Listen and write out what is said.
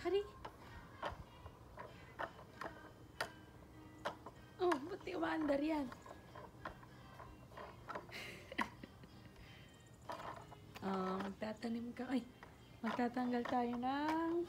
Kakari. Oh, ba't di umaandar yan? oh, magtatanim ka. Ay, magtatanggal tayo ng